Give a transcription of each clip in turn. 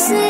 see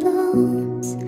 bones.